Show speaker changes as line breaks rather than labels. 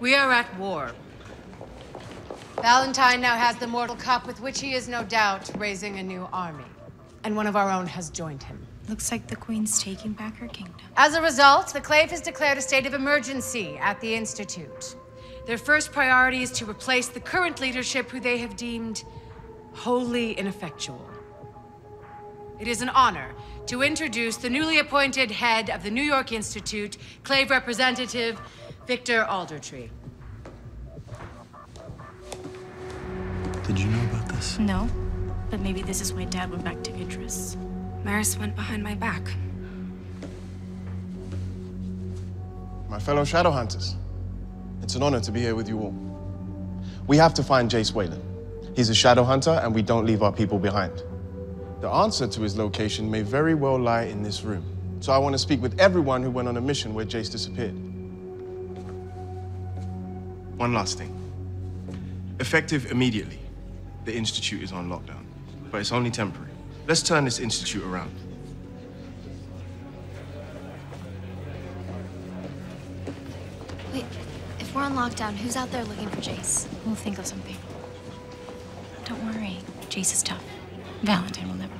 We are at war. Valentine now has the mortal cup with which he is no doubt raising a new army. And one of our own has joined him.
Looks like the Queen's taking back her kingdom.
As a result, the Clave has declared a state of emergency at the Institute. Their first priority is to replace the current leadership who they have deemed wholly ineffectual. It is an honor to introduce the newly appointed head of the New York Institute, Clave Representative Victor Aldertree.
Did you know about this?
No, but maybe this is why Dad went back to Idris.
Maryse went behind my back.
My fellow Shadowhunters, it's an honor to be here with you all. We have to find Jace Wayland. He's a Shadowhunter, and we don't leave our people behind. The answer to his location may very well lie in this room. So I want to speak with everyone who went on a mission where Jace disappeared. One last thing. Effective immediately, the Institute is on lockdown. But it's only temporary. Let's turn this Institute around.
Wait, if we're on lockdown, who's out there looking for Jace?
We'll think of something. Don't worry, Jace is tough. Valentine will never